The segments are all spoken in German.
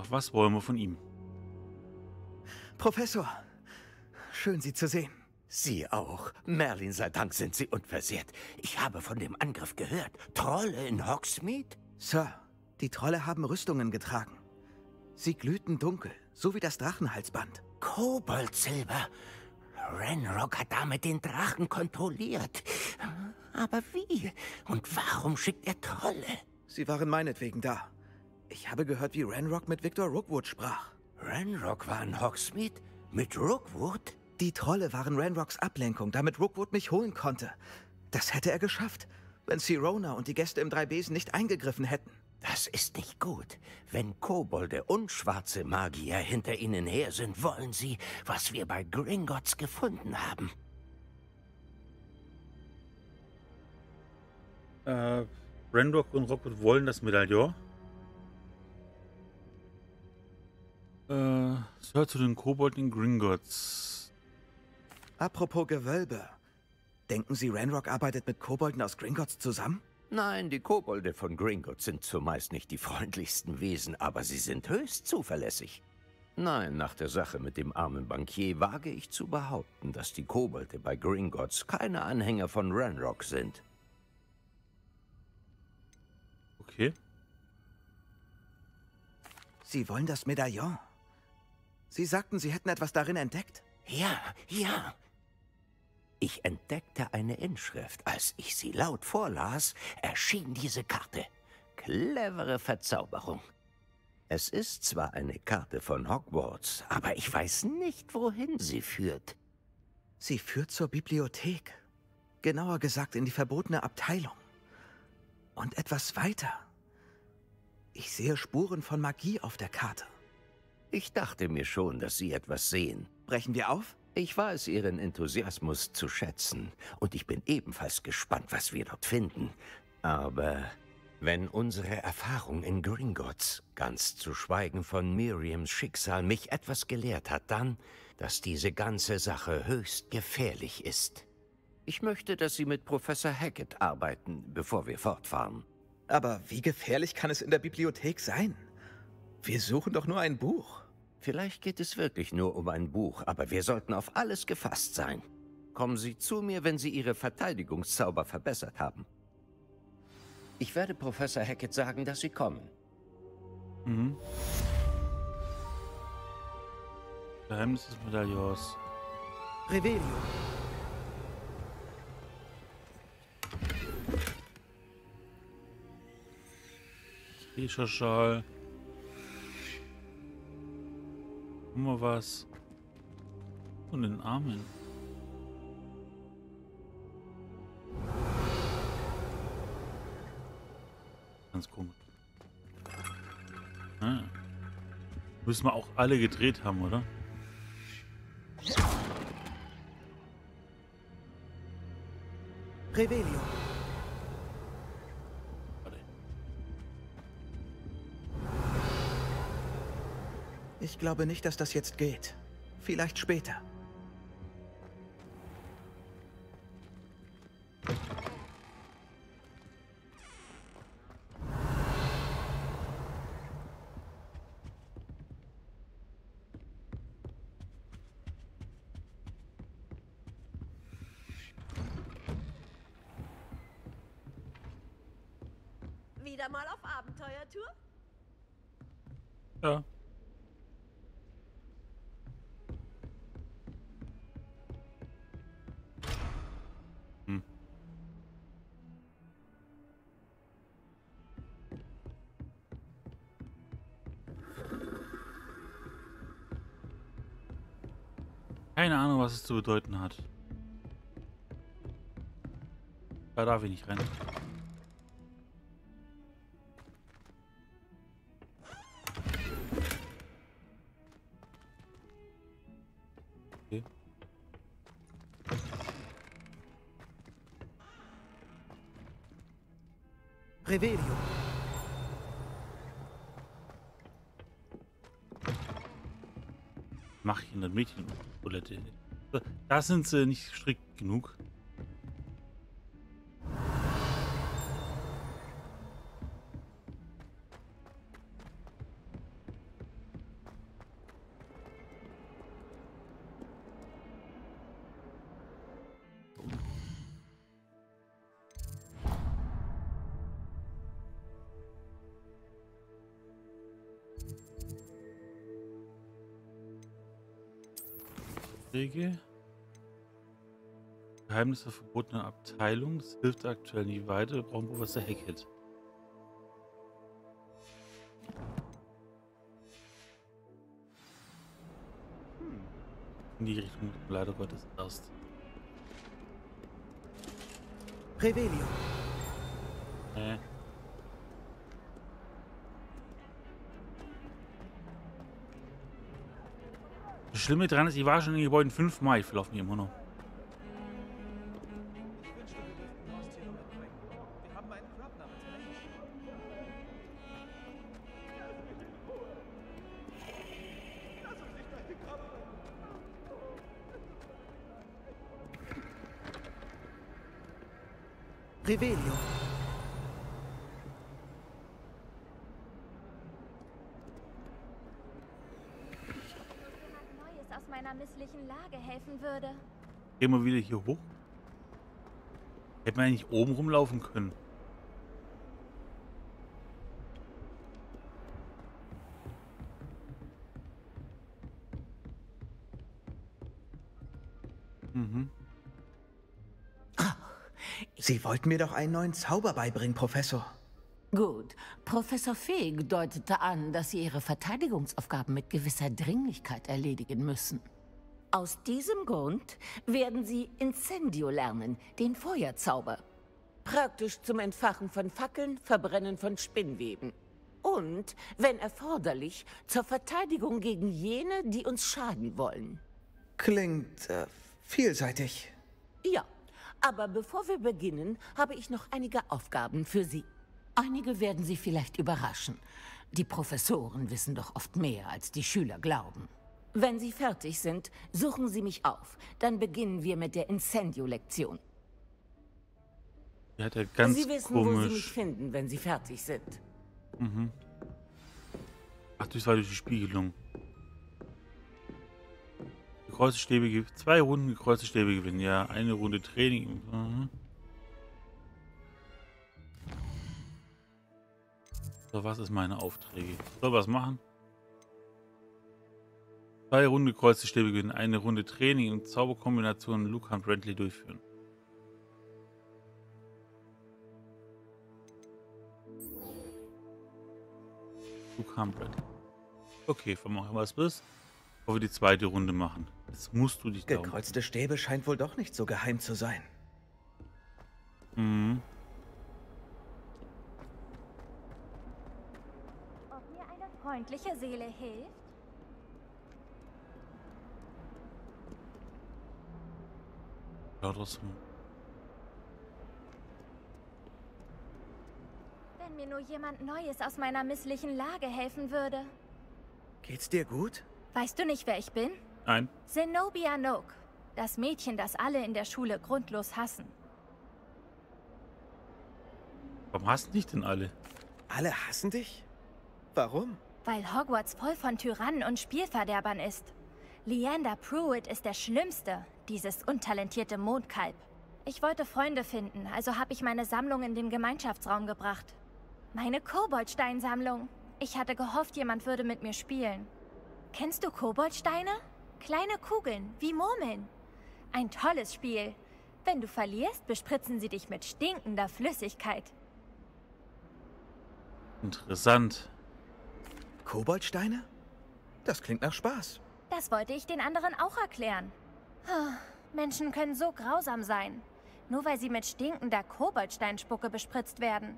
Doch was wollen wir von ihm? Professor, schön Sie zu sehen. Sie auch. Merlin sei Dank sind Sie unversehrt. Ich habe von dem Angriff gehört. Trolle in Hogsmeade? Sir, die Trolle haben Rüstungen getragen. Sie glühten dunkel, so wie das Drachenhalsband. Koboldsilber. Renrock hat damit den Drachen kontrolliert. Aber wie? Und warum schickt er Trolle? Sie waren meinetwegen da. Ich habe gehört, wie Renrock mit Victor Rookwood sprach. Renrock war in Hogsmeade? Mit Rookwood? Die Trolle waren Renrocks Ablenkung, damit Rookwood mich holen konnte. Das hätte er geschafft, wenn Sirona und die Gäste im Dreibesen nicht eingegriffen hätten. Das ist nicht gut. Wenn Kobolde und schwarze Magier hinter ihnen her sind, wollen sie, was wir bei Gringotts gefunden haben. Äh, Renrock und Rockwood wollen das Medaillon. Äh, Sir zu den Kobolden Gringotts. Apropos Gewölbe. Denken Sie, Renrock arbeitet mit Kobolden aus Gringotts zusammen? Nein, die Kobolde von Gringotts sind zumeist nicht die freundlichsten Wesen, aber sie sind höchst zuverlässig. Nein, nach der Sache mit dem armen Bankier wage ich zu behaupten, dass die Kobolde bei Gringotts keine Anhänger von Ranrock sind. Okay. Sie wollen das Medaillon. Sie sagten, Sie hätten etwas darin entdeckt. Ja, ja. Ich entdeckte eine Inschrift. Als ich sie laut vorlas, erschien diese Karte. Clevere Verzauberung. Es ist zwar eine Karte von Hogwarts, aber ich weiß nicht, wohin sie führt. Sie führt zur Bibliothek. Genauer gesagt in die verbotene Abteilung. Und etwas weiter. Ich sehe Spuren von Magie auf der Karte. Ich dachte mir schon, dass Sie etwas sehen. Brechen wir auf? Ich weiß Ihren Enthusiasmus zu schätzen und ich bin ebenfalls gespannt, was wir dort finden. Aber wenn unsere Erfahrung in Gringotts, ganz zu schweigen von Miriams Schicksal, mich etwas gelehrt hat, dann, dass diese ganze Sache höchst gefährlich ist. Ich möchte, dass Sie mit Professor Hackett arbeiten, bevor wir fortfahren. Aber wie gefährlich kann es in der Bibliothek sein? Wir suchen doch nur ein Buch. Vielleicht geht es wirklich nur um ein Buch, aber wir sollten auf alles gefasst sein. Kommen Sie zu mir, wenn Sie Ihre Verteidigungszauber verbessert haben. Ich werde Professor Hackett sagen, dass Sie kommen. Mhm. Geheimnis des Medaillons. Revelio. Schal. Mal was. Und den Armen. Ganz komisch. Ah. Müssen wir auch alle gedreht haben, oder? Revelio. Glaube nicht, dass das jetzt geht. Vielleicht später. Wieder mal auf Abenteuertour? Ja. Keine Ahnung, was es zu bedeuten hat. Da darf ich nicht rennen. Der Mädchentoilette. Da sind sie nicht strikt genug. Aufträge. Geheimnisse verbotener Abteilung. Das hilft aktuell nicht weiter. Wir brauchen Professor Hackett. In die Richtung leider Gottes erst. Revelio. Äh. Das Schlimme dran ist, ich war schon in den Gebäuden fünfmal. Ich verlaufe mich immer noch. Revelio. Neues aus meiner misslichen Lage helfen würde. Gehen wir wieder hier hoch. Hätten wir eigentlich oben rumlaufen können. Mhm. Sie wollten mir doch einen neuen Zauber beibringen, Professor. Gut. Professor Feig deutete an, dass Sie Ihre Verteidigungsaufgaben mit gewisser Dringlichkeit erledigen müssen. Aus diesem Grund werden Sie Incendio lernen, den Feuerzauber. Praktisch zum Entfachen von Fackeln, Verbrennen von Spinnweben. Und, wenn erforderlich, zur Verteidigung gegen jene, die uns schaden wollen. Klingt äh, vielseitig. Ja, aber bevor wir beginnen, habe ich noch einige Aufgaben für Sie. Einige werden Sie vielleicht überraschen. Die Professoren wissen doch oft mehr, als die Schüler glauben. Wenn Sie fertig sind, suchen Sie mich auf. Dann beginnen wir mit der Incendio-Lektion. Ja ganz Sie wissen, wo Sie mich komisch. finden, wenn Sie fertig sind. Ach, das war durch die Spiegelung. Gekreuzte Stäbe gibt zwei Runden gekreuzte Stäbe gewinnen. Ja, eine Runde Training. Mhm. So, was ist meine Aufträge? Soll was machen? Zwei Runden gekreuzte Stäbe gewinnen, eine Runde Training und Zauberkombinationen Luke und Brantley durchführen. Luke und Brantley. Okay, vermachen wir was bis. Bevor wir die zweite Runde machen. Jetzt musst du dich Gekreuzte Stäbe scheint wohl doch nicht so geheim zu sein. Mhm. Ob mir eine freundliche Seele hilft? Trotzdem. Wenn mir nur jemand Neues aus meiner misslichen Lage helfen würde. Geht's dir gut? Weißt du nicht, wer ich bin? Nein. Zenobia Noak. Das Mädchen, das alle in der Schule grundlos hassen. Warum hassen dich denn alle? Alle hassen dich? Warum? Weil Hogwarts voll von Tyrannen und Spielverderbern ist. Leander Pruitt ist der Schlimmste, dieses untalentierte Mondkalb. Ich wollte Freunde finden, also habe ich meine Sammlung in den Gemeinschaftsraum gebracht. Meine Koboldsteinsammlung. Ich hatte gehofft, jemand würde mit mir spielen. Kennst du Koboldsteine? Kleine Kugeln, wie Murmeln. Ein tolles Spiel. Wenn du verlierst, bespritzen sie dich mit stinkender Flüssigkeit. Interessant. Koboldsteine? Das klingt nach Spaß. Das wollte ich den anderen auch erklären. Menschen können so grausam sein. Nur weil sie mit stinkender Koboldsteinspucke bespritzt werden.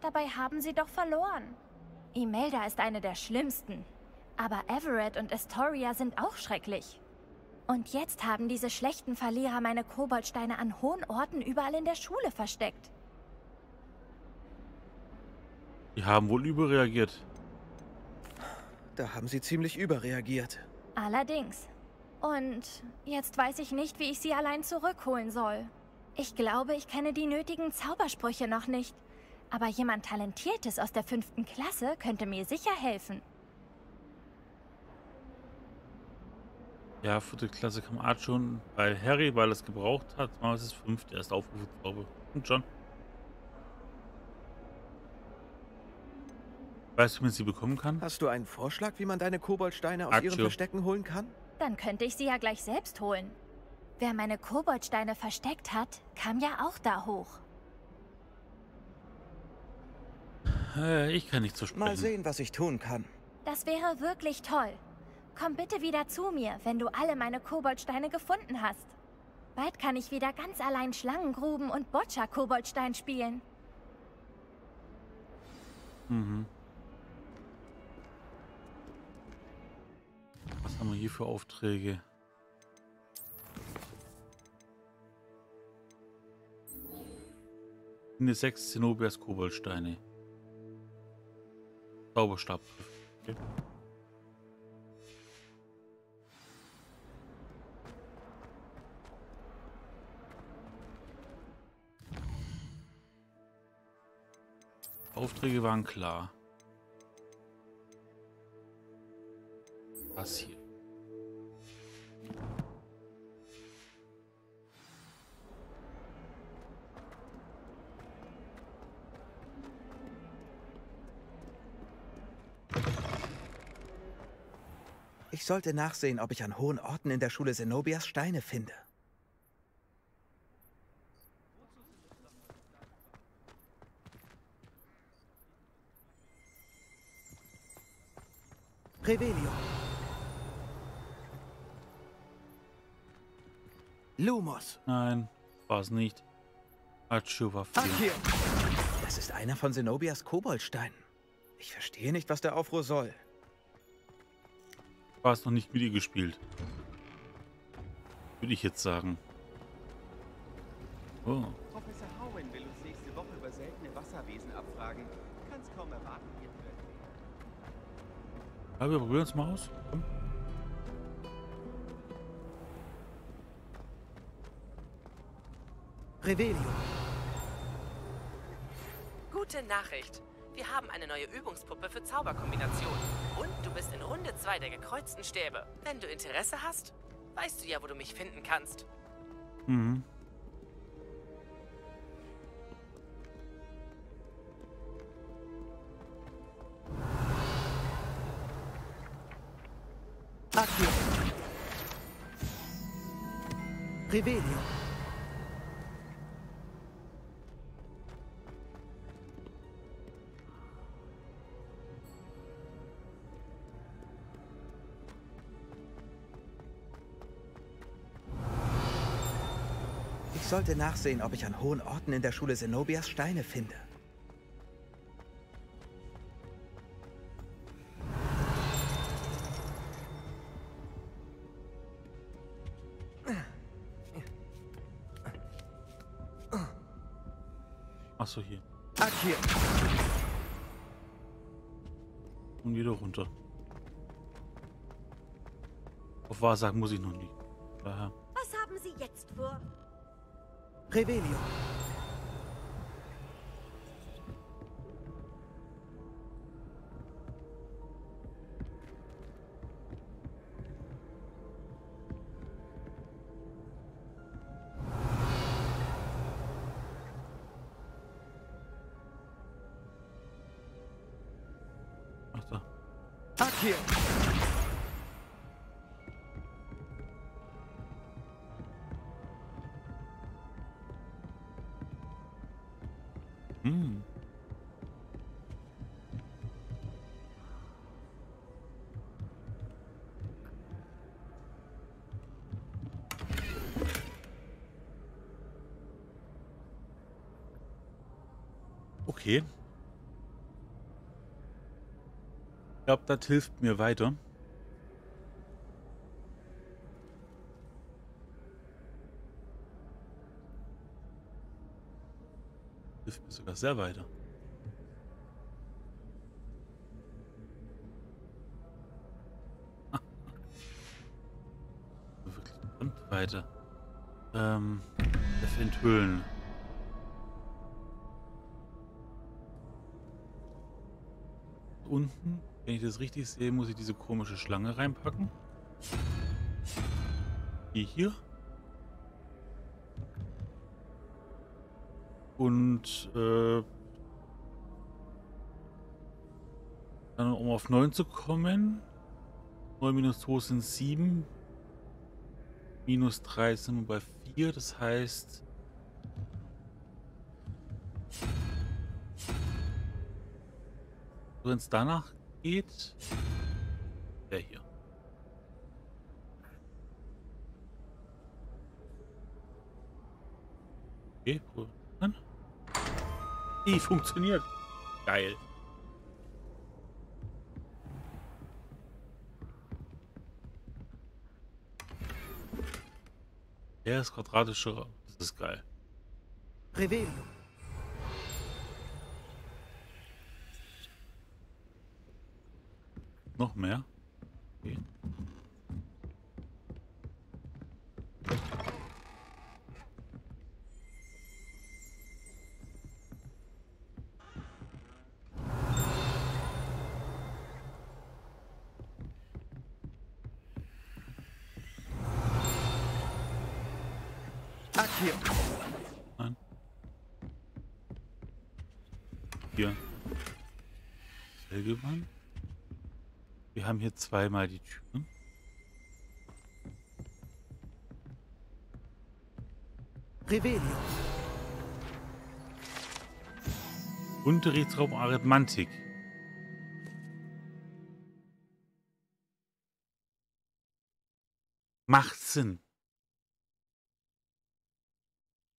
Dabei haben sie doch verloren. Imelda ist eine der schlimmsten. Aber Everett und Astoria sind auch schrecklich. Und jetzt haben diese schlechten Verlierer meine Koboldsteine an hohen Orten überall in der Schule versteckt. Die haben wohl überreagiert. Da haben sie ziemlich überreagiert. Allerdings. Und jetzt weiß ich nicht, wie ich sie allein zurückholen soll. Ich glaube, ich kenne die nötigen Zaubersprüche noch nicht. Aber jemand Talentiertes aus der fünften Klasse könnte mir sicher helfen. Ja, vierte Klasse kam Art schon bei Harry, weil er es gebraucht hat. Ist es fünfte erst Aufrufe, glaube Und schon. Weißt du, wie man sie bekommen kann? Hast du einen Vorschlag, wie man deine Koboldsteine aus Accio. ihren Verstecken holen kann? Dann könnte ich sie ja gleich selbst holen. Wer meine Koboldsteine versteckt hat, kam ja auch da hoch. Äh, ich kann nicht so sprechen. Mal sehen, was ich tun kann. Das wäre wirklich toll. Komm bitte wieder zu mir, wenn du alle meine Koboldsteine gefunden hast. Bald kann ich wieder ganz allein Schlangengruben und Boccia-Koboldstein spielen. Mhm. Haben wir hier für Aufträge? Finde sechs Zenobias Koboldsteine. Zauberstab. Okay. Aufträge waren klar. Was hier? Ich sollte nachsehen, ob ich an hohen Orten in der Schule Zenobias Steine finde. Revelio. Lumos. Nein, war es nicht. Achu war Ach, viel. hier. Das ist einer von Zenobias Koboldsteinen. Ich verstehe nicht, was der Aufruhr soll. War es noch nicht mit ihr gespielt. Würde ich jetzt sagen. Oh, Professor Howen will uns nächste Woche über seltene Wasserwesen abfragen. Kann's kaum erwarten, hier zu erzählen. ja, wir probieren es mal aus. Komm. Revelio. Gute Nachricht. Wir haben eine neue Übungspuppe für Zauberkombinationen. Und du bist in Runde 2 der gekreuzten Stäbe. Wenn du Interesse hast, weißt du ja, wo du mich finden kannst. Mhm. Accio. Revelio. Sollte nachsehen, ob ich an hohen Orten in der Schule Zenobias Steine finde. Achso, hier. Accio. Und wieder runter. Auf Wahrsagen muss ich noch nicht. Daher. Was haben Sie jetzt vor? Revelio. Ach glaube, das hilft mir weiter. Hilft mir sogar sehr weiter. Wirklich und weiter. Ähm, das enthüllen. Unten, wenn ich das richtig sehe, muss ich diese komische Schlange reinpacken. Die hier. Und äh, dann um auf 9 zu kommen. 9 minus 2 sind 7. minus 3 sind wir bei 4, das heißt... Wenn es danach geht... Der hier. Okay, probieren. Die funktioniert. Geil. Der ist quadratischer. Das ist geil. Revelio. Noch mehr? Okay. Haben hier zweimal die Türen. Revelio. Unterrichtsraum Arithmantik. Macht Sinn.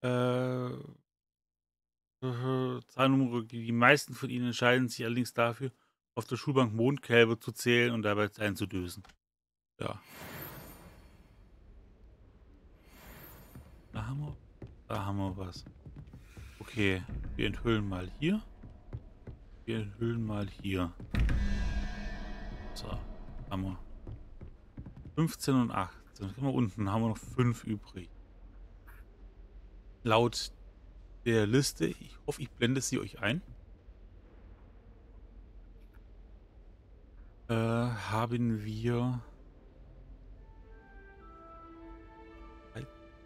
Äh, äh, Zahlnumerologie. Die meisten von ihnen entscheiden sich allerdings dafür, auf der Schulbank Mondkälber zu zählen und dabei einzudösen. Ja. Da haben wir, da haben wir was. Okay, wir enthüllen mal hier. Wir enthüllen mal hier. So, haben wir. 15 und 18. Dann wir unten, haben wir noch 5 übrig. Laut der Liste, ich hoffe, ich blende sie euch ein. Äh, haben wir...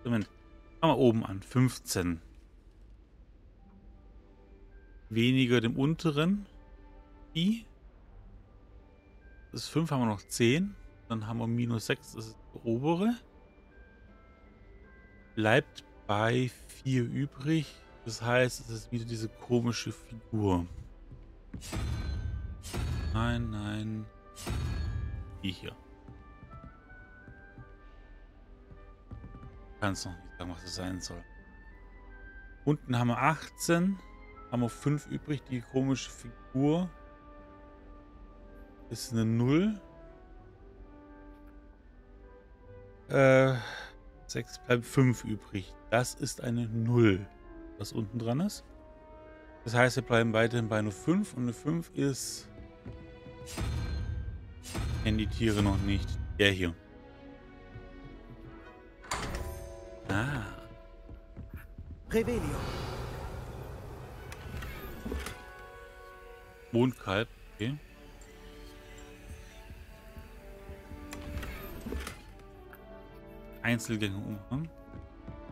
Moment. Fangen wir oben an. 15. Weniger dem unteren. I. Das ist 5, haben wir noch 10. Dann haben wir minus 6, das ist der obere. Bleibt bei 4 übrig. Das heißt, es ist wieder diese komische Figur. Nein, nein. Die hier. Kann es noch nicht sagen, was es sein soll. Unten haben wir 18. Haben wir 5 übrig. Die komische Figur ist eine 0. Äh, 6 bleibt 5 übrig. Das ist eine 0, was unten dran ist. Das heißt, wir bleiben weiterhin bei einer 5 und eine 5 ist... Kennen die Tiere noch nicht. Der hier. Ah. Revelio. Mondkalb. Okay. Einzelgänge Umhang.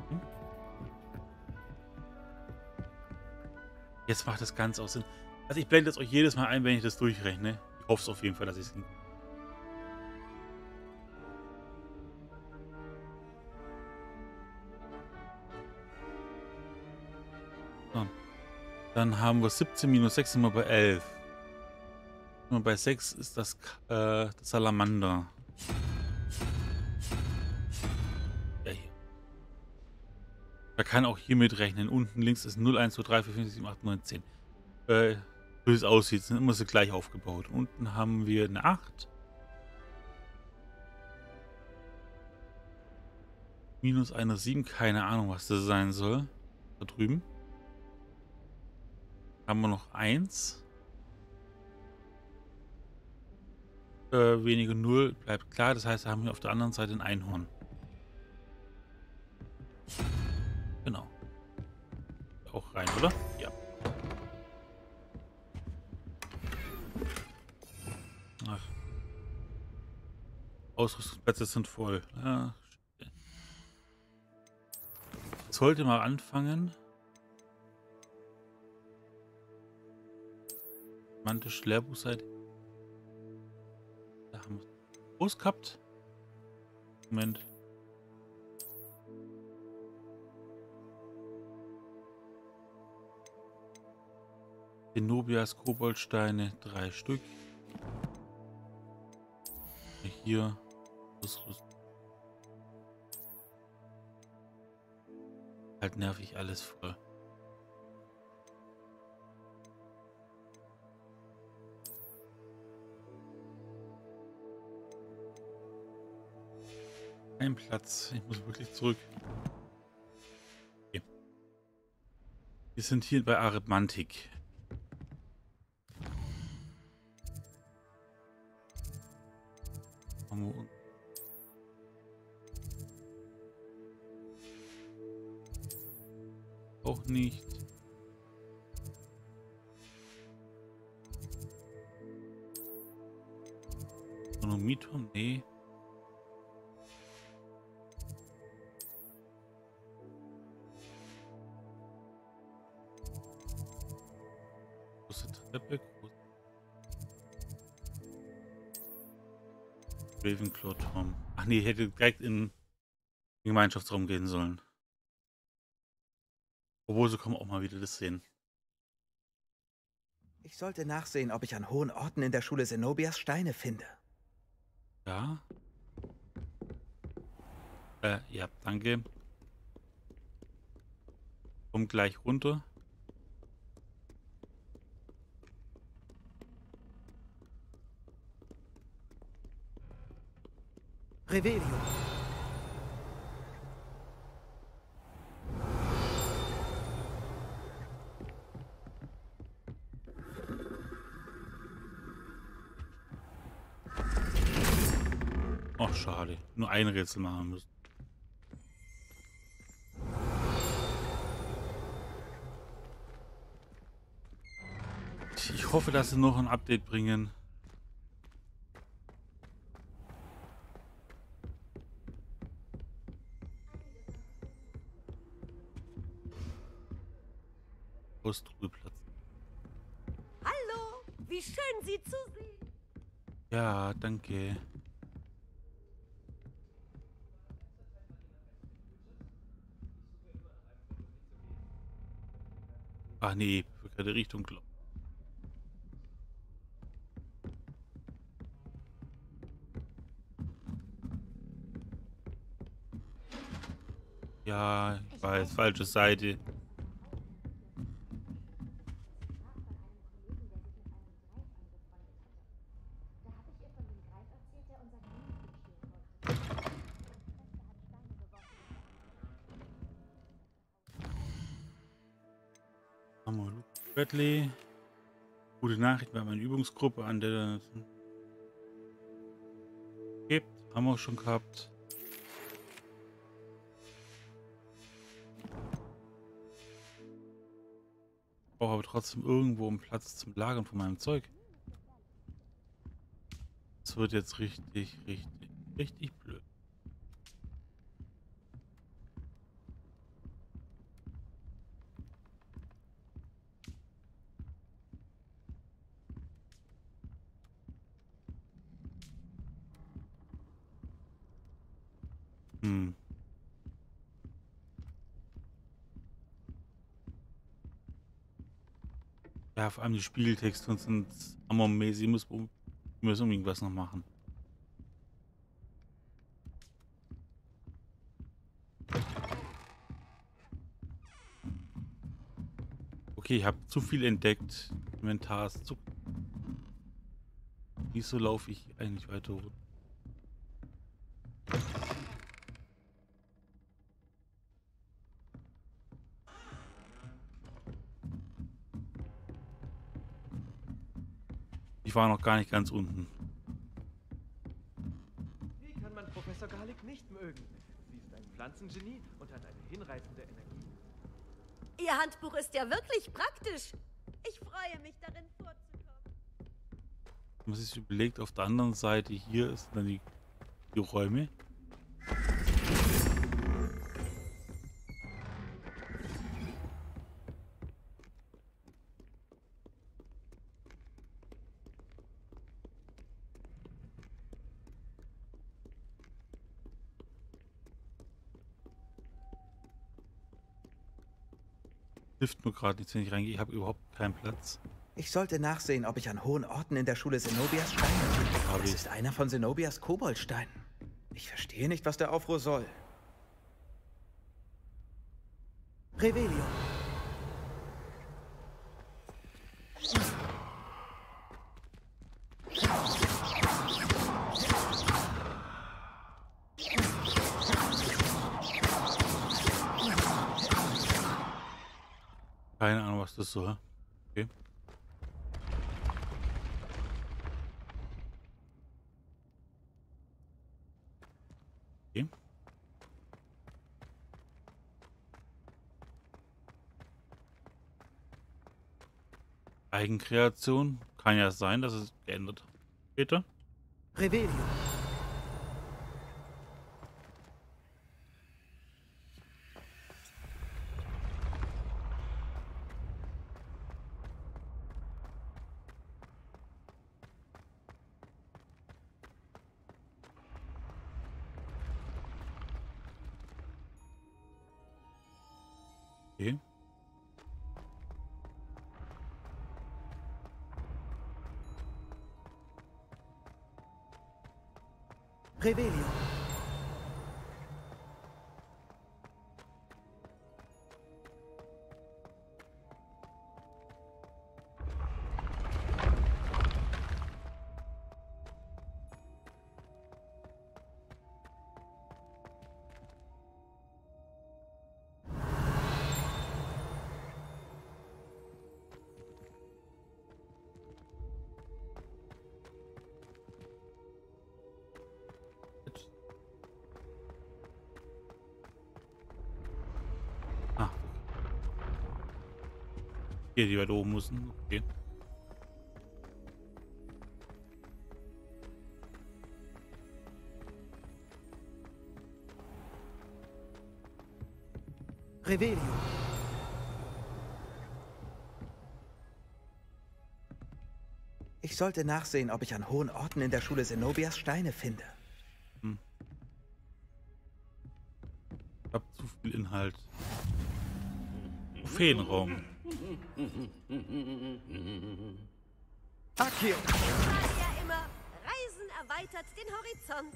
Hm. Jetzt macht das ganz auch Sinn. Also ich blende es euch jedes Mal ein, wenn ich das durchrechne. Hoffe es auf jeden Fall, dass ich es. Dann haben wir 17 minus 6 sind wir bei 11. Und bei 6 ist das, äh, das Salamander. Ja, hier. Da kann auch hier mitrechnen. Unten links ist 0, 1, 2, 3, 4, 5, 6, 7, 8, 9, 10. Äh, wie es aussieht, sind immer so gleich aufgebaut. Unten haben wir eine 8. Minus eine 7, keine Ahnung, was das sein soll. Da drüben. Haben wir noch 1. Äh, weniger 0 bleibt klar. Das heißt, wir haben hier auf der anderen Seite ein Einhorn. Genau. Auch rein, oder? Ausrüstungsplätze sind voll. Ja. Sollte mal anfangen. Mantisch Lehrbuchseite. Da haben wir es groß gehabt. Moment. Zenobias Koboldsteine, drei Stück. Hier Ausrüstung. Halt nervig alles voll. Ein Platz. Ich muss wirklich zurück. Okay. Wir sind hier bei Arithmantik. Auch nicht. Autonomieturm? Nee. Große Treppe, große Ravenclaw-Turm. Ach nee, hätte direkt in den Gemeinschaftsraum gehen sollen. Obwohl, so man auch mal wieder das sehen. Ich sollte nachsehen, ob ich an hohen Orten in der Schule Zenobias Steine finde. Ja. Äh, ja, danke. Komm gleich runter. Revelio. Schade. Nur ein Rätsel machen müssen. Ich hoffe, dass sie noch ein Update bringen. Austruhlplatz. Hallo, wie schön Sie zu sehen. Ja, danke. Ach nee, verkehrte Richtung. glaub- Ja, ich weiß, falsche Seite. Gute Nachricht bei meiner Übungsgruppe, an der gibt. Haben wir auch schon gehabt. Brauche aber trotzdem irgendwo einen Platz zum Lagern von meinem Zeug. Das wird jetzt richtig, richtig, richtig Hm. Ja, vor allem die Spiegeltexte sind ammermäßig. Muss wir müssen irgendwas noch machen. Okay, ich habe zu viel entdeckt. Inventar ist zu. Wieso laufe ich eigentlich weiter runter? Ich war noch gar nicht ganz unten. Wie kann man Professor Garlick nicht mögen? Sie ist ein Pflanzengenie und hat eine hinreißende Energie. Ihr Handbuch ist ja wirklich praktisch. Ich freue mich, darin vorzukommen. Man sich überlegt, auf der anderen Seite hier ist dann die, die Räume. Hilft nur gerade nicht, wenn ich reingehe. Ich habe überhaupt keinen Platz. Ich sollte nachsehen, ob ich an hohen Orten in der Schule Zenobias Steine finde. Das ist einer von Zenobias Koboldsteinen. Ich verstehe nicht, was der Aufruhr soll. Revelio. Keine Ahnung, was das soll. Okay. Eigenkreation. Kann ja sein, dass es geändert. Später. Revelio. Hier, die weit oben müssen. Okay. Revelio. Ich sollte nachsehen, ob ich an hohen Orten in der Schule Zenobias Steine finde. Ich hab zu viel Inhalt. Feenraum. Akio. Sag ja immer, Reisen erweitert den Horizont.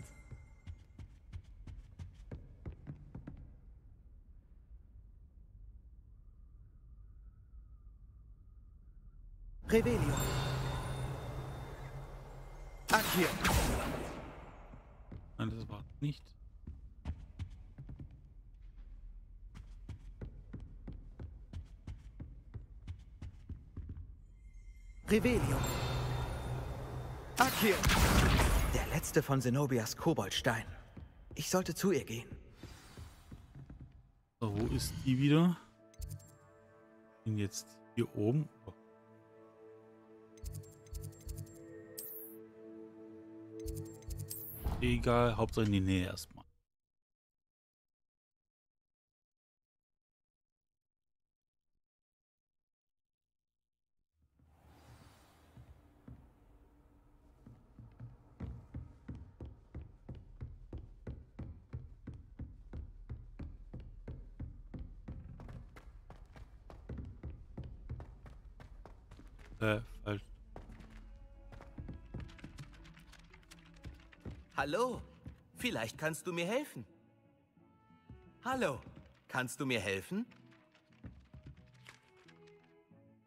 Revelio. Akio. Nein, das war nicht. Revelio. Akio. Der letzte von Zenobias Koboldstein. Ich sollte zu ihr gehen. So, wo ist die wieder? Bin jetzt hier oben. Oh. Egal, Hauptsache in die Nähe erstmal. Äh, falsch. Hallo, vielleicht kannst du mir helfen. Hallo, kannst du mir helfen?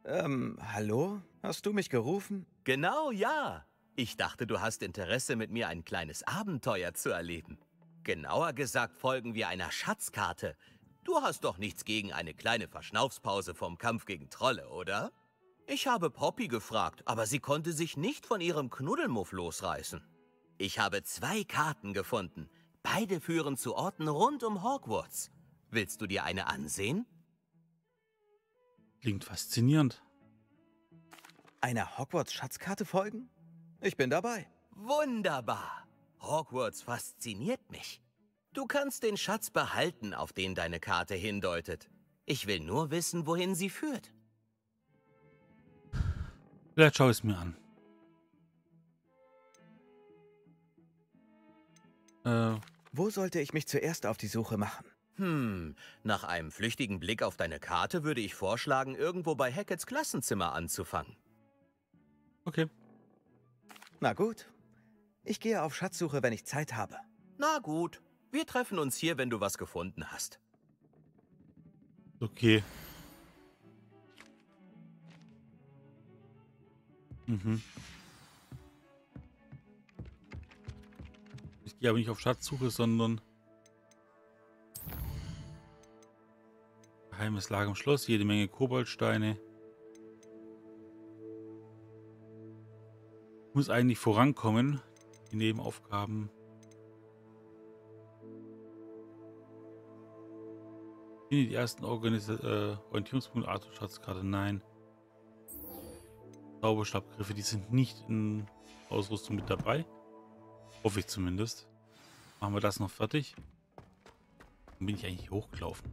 Ähm, hallo? Hast du mich gerufen? Genau, ja. Ich dachte, du hast Interesse, mit mir ein kleines Abenteuer zu erleben. Genauer gesagt folgen wir einer Schatzkarte. Du hast doch nichts gegen eine kleine Verschnaufspause vom Kampf gegen Trolle, oder? Ich habe Poppy gefragt, aber sie konnte sich nicht von ihrem Knuddelmuff losreißen. Ich habe zwei Karten gefunden. Beide führen zu Orten rund um Hogwarts. Willst du dir eine ansehen? Klingt faszinierend. Einer Hogwarts-Schatzkarte folgen? Ich bin dabei. Wunderbar. Hogwarts fasziniert mich. Du kannst den Schatz behalten, auf den deine Karte hindeutet. Ich will nur wissen, wohin sie führt. Vielleicht schaue ich es mir an. Äh, Wo sollte ich mich zuerst auf die Suche machen? Hm, nach einem flüchtigen Blick auf deine Karte würde ich vorschlagen, irgendwo bei Hacketts Klassenzimmer anzufangen. Okay. Na gut. Ich gehe auf Schatzsuche, wenn ich Zeit habe. Na gut, wir treffen uns hier, wenn du was gefunden hast. Okay. Mhm. Ich gehe aber nicht auf Schatzsuche, sondern geheimes Lager im Schloss, jede Menge Koboldsteine. Muss eigentlich vorankommen, die Nebenaufgaben. Finde die ersten Organisa äh, Orientierungspunkte Arthur Schatzkarte, nein. Zauberstabgriffe, die sind nicht in Ausrüstung mit dabei. Hoffe ich zumindest. Machen wir das noch fertig. Dann bin ich eigentlich hochgelaufen.